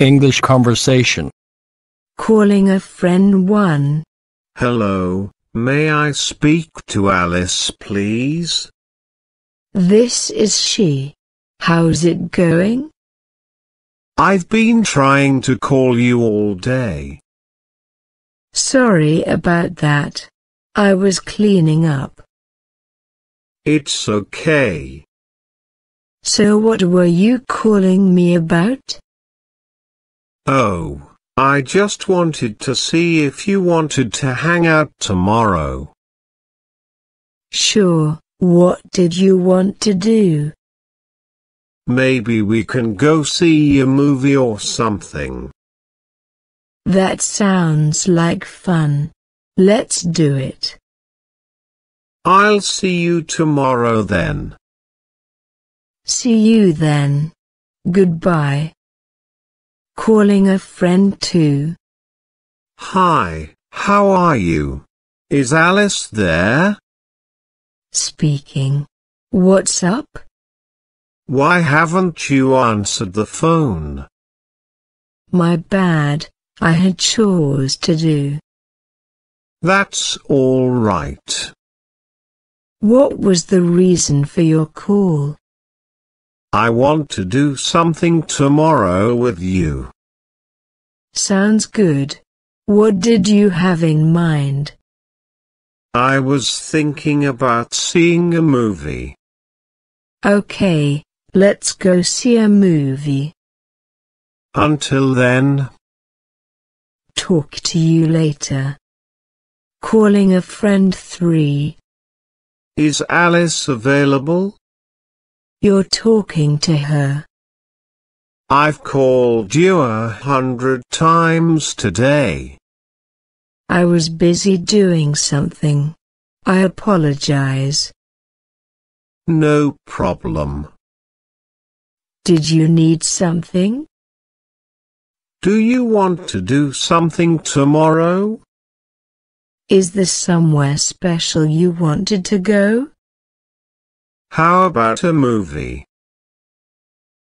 English conversation. Calling a friend 1. Hello, may I speak to Alice please? This is she. How's it going? I've been trying to call you all day. Sorry about that. I was cleaning up. It's okay. So what were you calling me about? Oh, I just wanted to see if you wanted to hang out tomorrow. Sure, what did you want to do? Maybe we can go see a movie or something. That sounds like fun. Let's do it. I'll see you tomorrow then. See you then. Goodbye. Calling a friend two. Hi, how are you? Is Alice there? Speaking. What's up? Why haven't you answered the phone? My bad, I had chores to do. That's all right. What was the reason for your call? I want to do something tomorrow with you. Sounds good. What did you have in mind? I was thinking about seeing a movie. Okay, let's go see a movie. Until then, Talk to you later. Calling a friend 3. is Alice available? You're talking to her. I've called you a hundred times today. I was busy doing something. I apologize. No problem. Did you need something? Do you want to do something tomorrow? Is there somewhere special you wanted to go? How about a movie?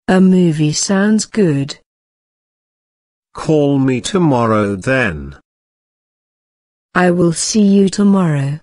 A movie sounds good. Call me tomorrow then. I will see you tomorrow.